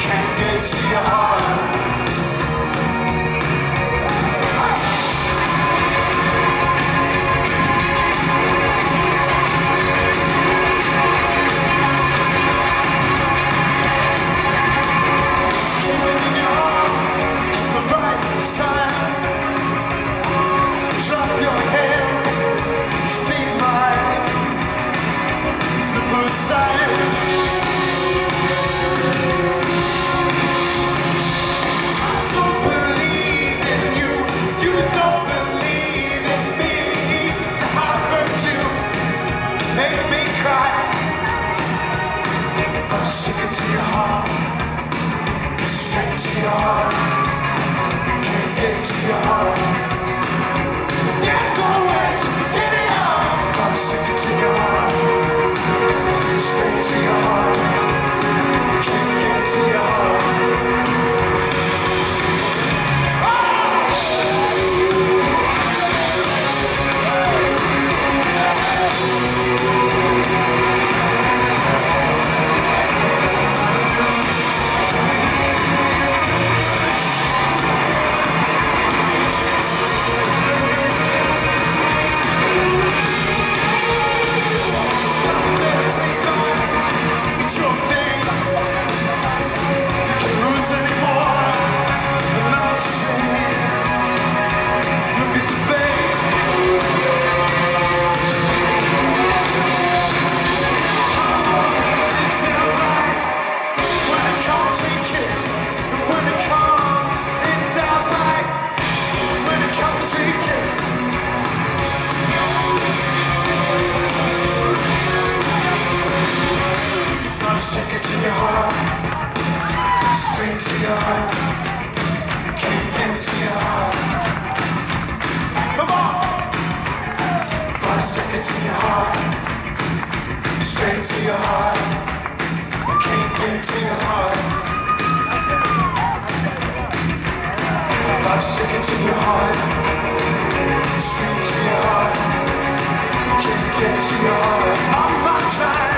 can't get to your heart. Make me cry? If I'm sick to your heart, straight to your heart, straight to your heart, can't to your heart. Sick it to your heart, sick it to your heart, can't get to your heart. I'm not trying.